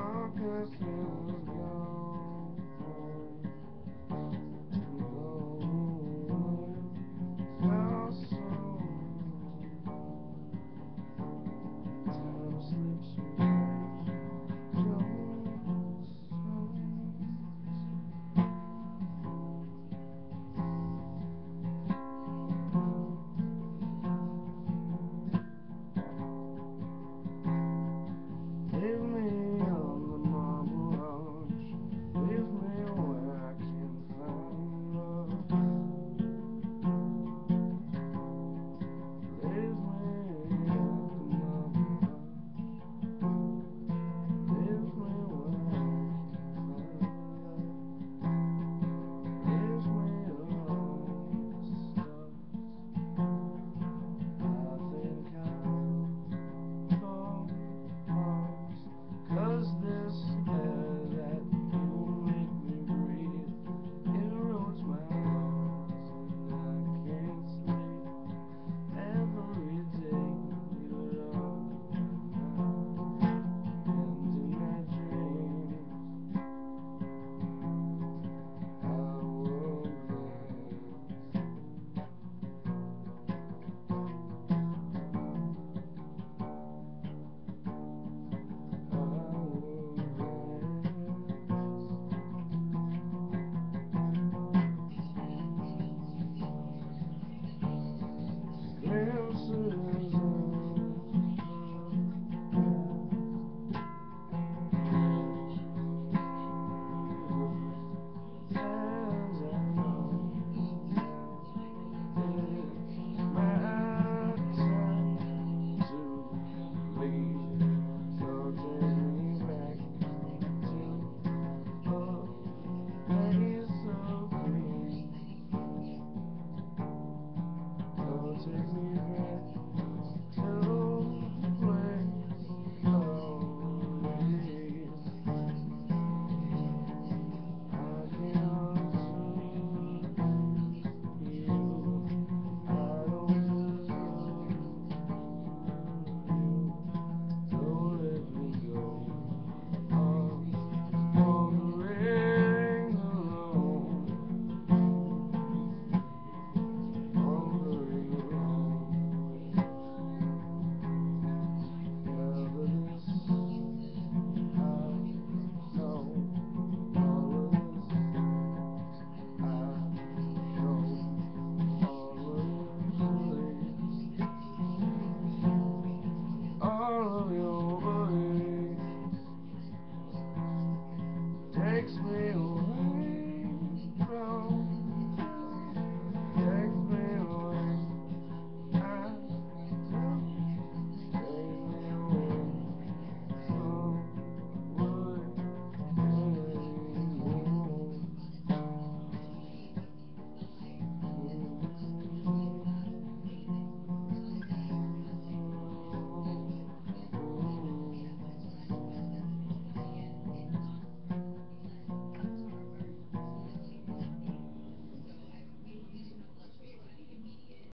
darkest is gone. soon.